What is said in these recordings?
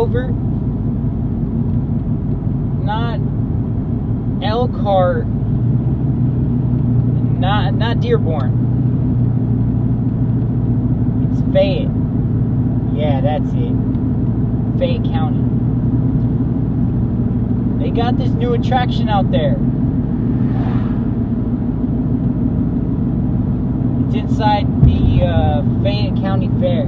Hoover. Not Elkhart. Not not Dearborn. It's Fayette. Yeah, that's it. Fayette County. They got this new attraction out there. It's inside the uh, Fayette County Fair.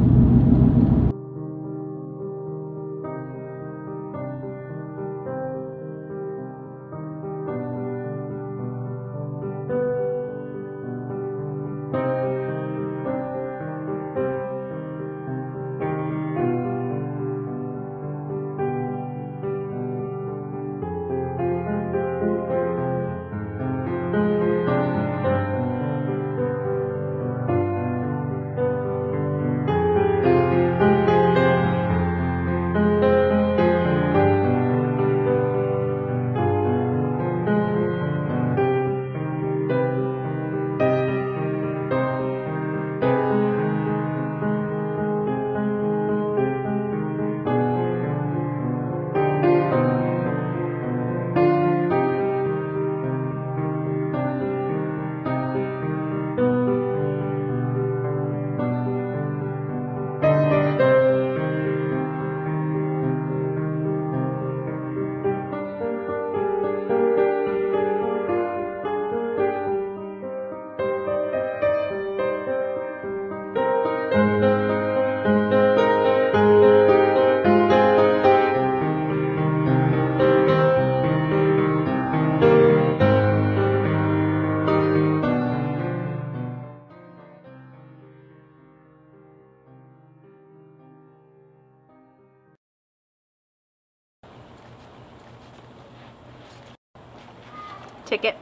Ticket.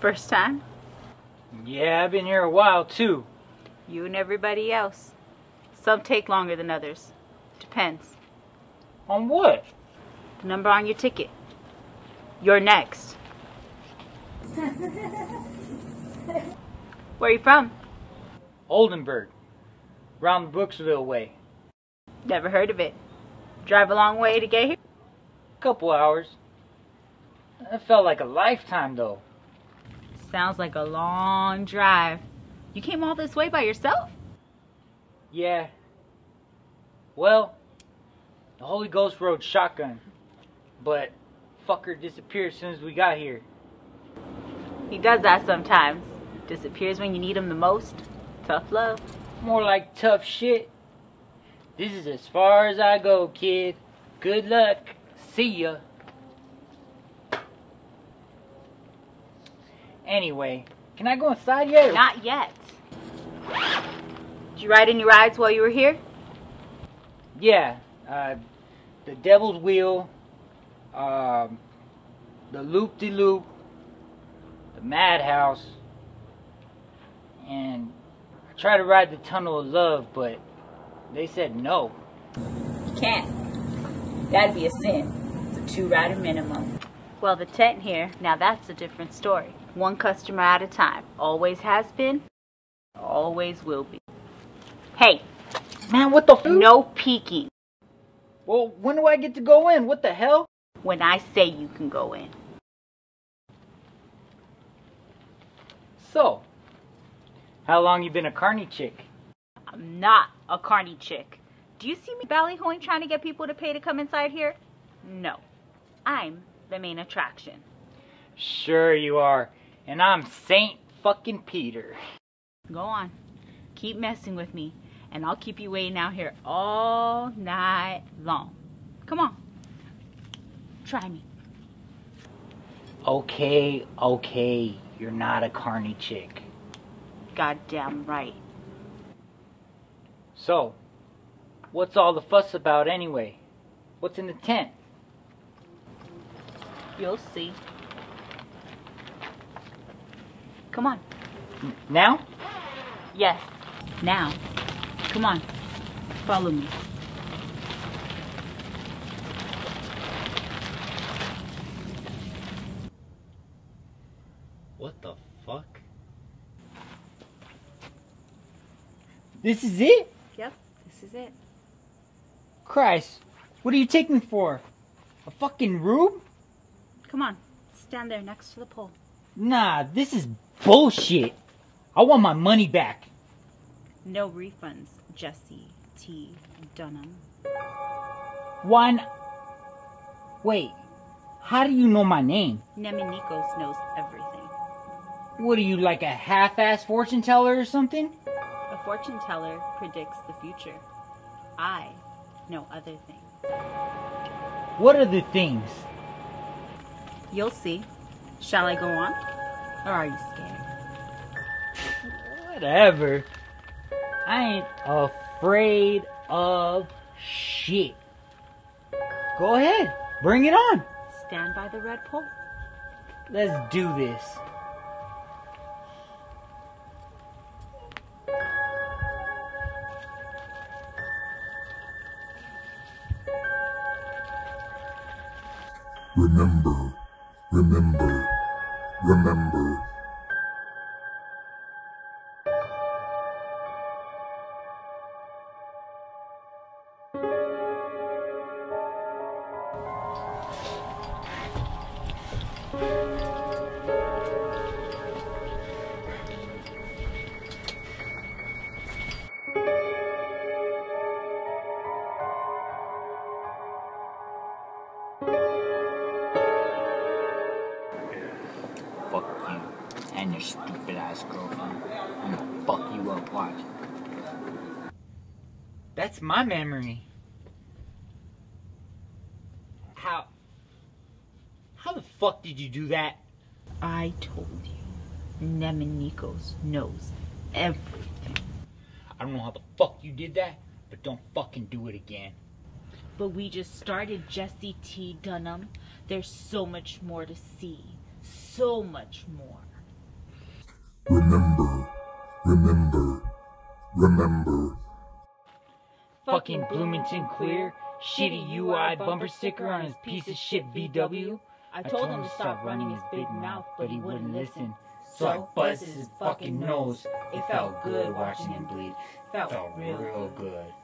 First time? Yeah, I've been here a while too. You and everybody else. Some take longer than others. Depends. On what? The number on your ticket. You're next. Where are you from? Oldenburg. Round the Brooksville way. Never heard of it. Drive a long way to get here? Couple hours. That felt like a lifetime though. Sounds like a long drive. You came all this way by yourself? Yeah. Well, the Holy Ghost rode shotgun. But fucker disappeared as soon as we got here. He does that sometimes. Disappears when you need him the most. Tough love. More like tough shit. This is as far as I go, kid. Good luck. See ya. Anyway, can I go inside yet? Not yet. Did you ride any rides while you were here? Yeah. Uh, the Devil's Wheel. Um, the Loop de Loop. The Madhouse. And I tried to ride the Tunnel of Love, but they said no. You can't. That'd be a sin. It's a two rider minimum. Well, the tent here, now that's a different story. One customer at a time. Always has been, always will be. Hey, Man, what the f- no peeking Well, when do I get to go in? What the hell? when I say you can go in. So, how long you been a carny chick? I'm not a carny chick. Do you see me ballyhooing trying to get people to pay to come inside here? No. I'm the main attraction. Sure you are. And I'm Saint fucking Peter. Go on. Keep messing with me, and I'll keep you waiting out here all night long. Come on. Try me. Okay, okay, you're not a carny chick. Goddamn right. So, what's all the fuss about anyway? What's in the tent? You'll see. Come on. N- Now? Yes. Now. Come on. Follow me. What the fuck? This is it? This is it. Christ, what are you taking for? A fucking rube? Come on, stand there next to the pole. Nah, this is bullshit. I want my money back. No refunds, Jesse T. Dunham. One. Wait, how do you know my name? Neminikos knows everything. What are you, like a half ass fortune teller or something? A fortune teller predicts the future. I know other things. What are the things? You'll see. Shall I go on? Or are you scared? Whatever. I ain't afraid of shit. Go ahead, bring it on. Stand by the red pole. Let's do this. Remember, remember, remember. Ass girlfriend. I'm gonna fuck you up, watch. That's my memory. How? How the fuck did you do that? I told you. Neminikos knows everything. I don't know how the fuck you did that, but don't fucking do it again. But we just started Jesse T. Dunham. There's so much more to see. So much more. Remember, remember, remember. Fucking Bloomington Clear, shitty UI bumper sticker on his piece of shit VW. I told him to stop running his big mouth, but he wouldn't listen. So I buzzed his fucking nose. It felt good watching him bleed. Felt, Felt real, real good.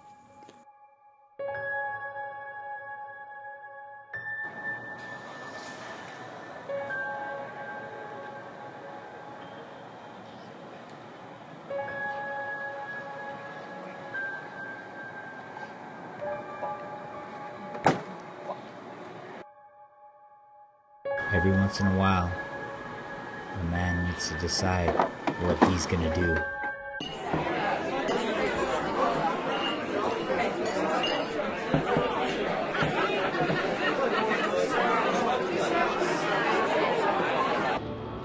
Every once in a while, a man needs to decide what he's gonna do.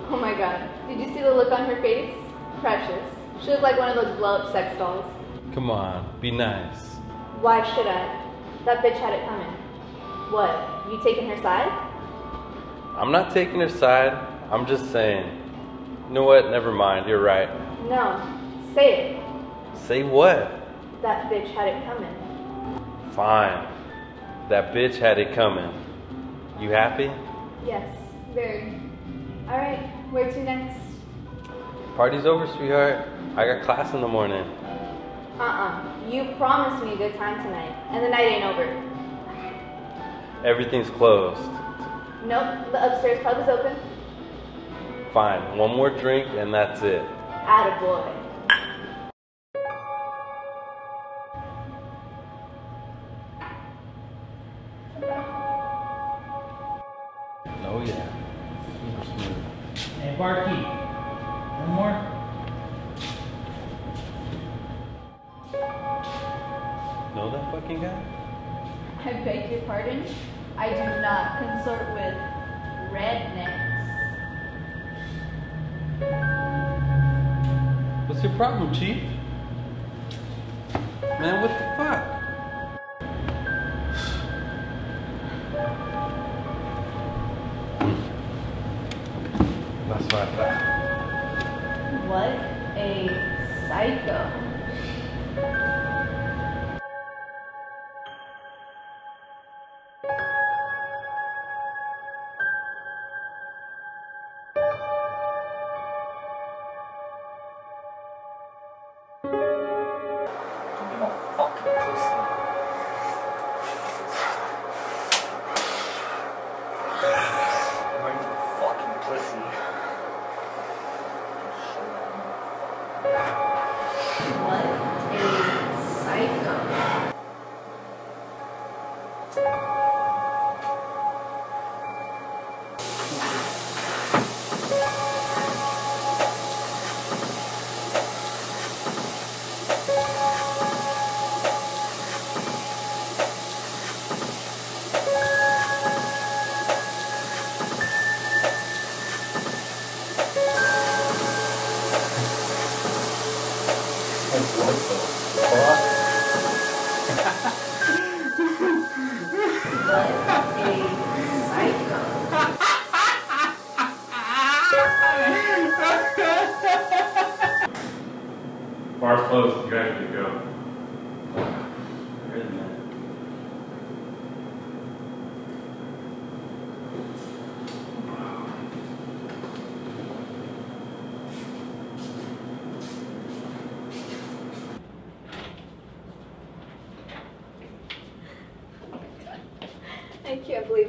Oh my god. Did you see the look on her face? Precious. She looked like one of those blow up sex dolls. Come on, be nice. Why should I? That bitch had it coming. What? You taking her side? I'm not taking her side. I'm just saying. You know what? Never mind. You're right. No. Say it. Say what? That bitch had it coming. Fine. That bitch had it coming. You happy? Yes. Very. Alright. Where to next? Party's over, sweetheart. I got class in the morning. Uh uh You promised me a good time tonight, and the night ain't over. Everything's closed. Nope. The upstairs pub is open. Fine. One more drink and that's it. Attaboy. Oh yeah. Super smooth. Hey, Barkeep. One more? Know that fucking guy? I beg your pardon? I do not consort with rednecks. What's your problem, Chief? Man, what the fuck? That's what I thought. What a psycho.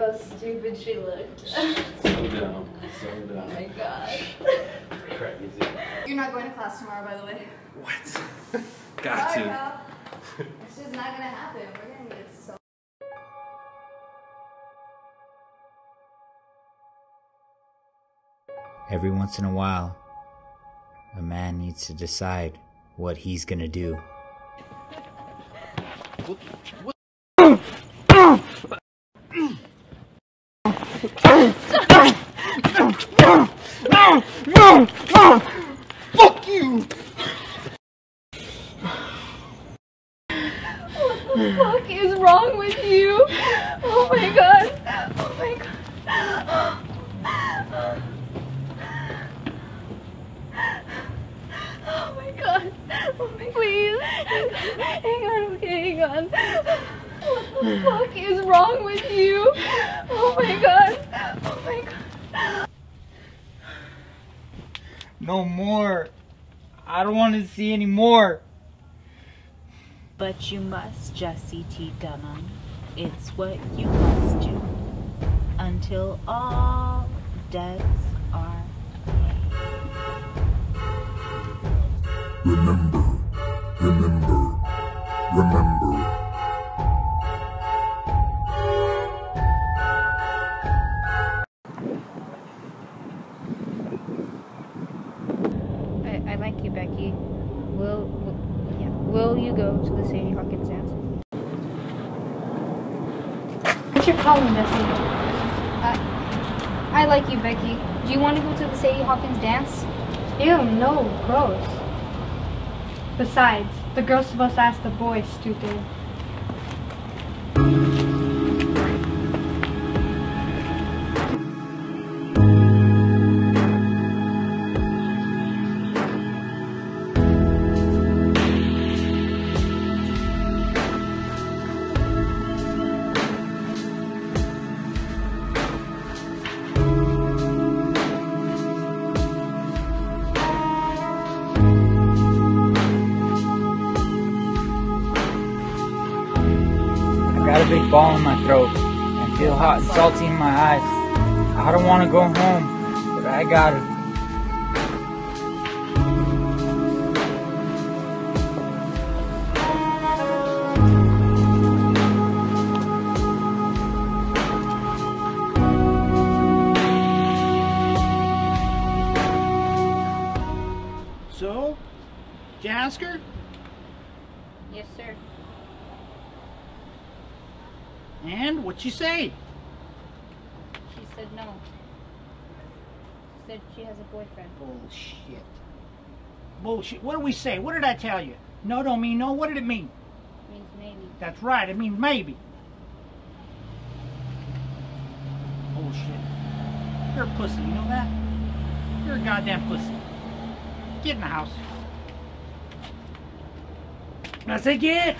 How stupid she looked. Slow down. Slow oh down. my god. Crazy. You're not going to class tomorrow, by the way. What? Got Sorry, to. pal. It's just not gonna happen. We're gonna get so. Every once in a while, a man needs to decide what he's gonna do. What the fuck is wrong with you? Oh my god. Oh my god. Oh my god. Oh my Please. Hang on, okay, hang on. What the fuck is wrong with you? Oh my god. Oh my god. No more. I don't want to see any more. But you must, Jesse T. Dunham. It's what you must do until all debts are Remember, remember, remember. I, I like you, Becky. Will, will, yeah. Will you go to the Sadie Hawkins dance? What's your problem, Bessie? I, I like you, Becky. Do you want to go to the Sadie Hawkins dance? Ew, no, gross. Besides, the girl's supposed to ask the boy, stupid. Big ball in my throat and feel hot and salty in my eyes. I don't want to go home, but I gotta. What'd she say? She said no. She said she has a boyfriend. Bullshit. Bullshit. What did we say? What did I tell you? No don't mean no. What did it mean? Means maybe. That's right. It means maybe. Bullshit. You're a pussy. You know that? You're a goddamn pussy. Get in the house. I said get.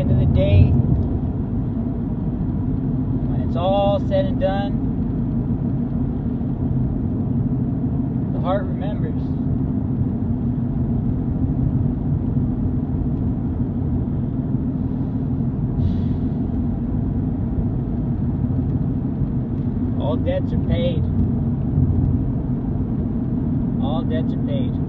End of the day, when it's all said and done, the heart remembers. All debts are paid. All debts are paid.